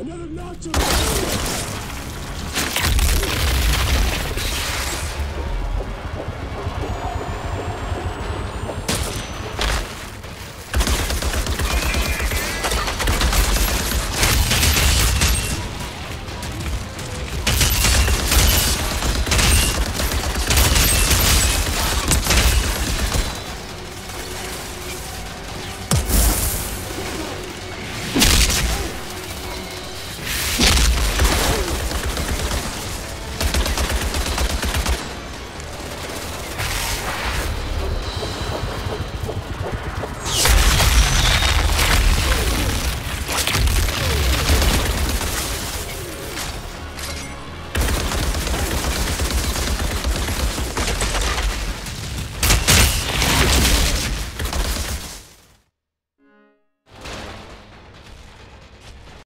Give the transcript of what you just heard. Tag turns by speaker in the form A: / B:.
A: Another notch of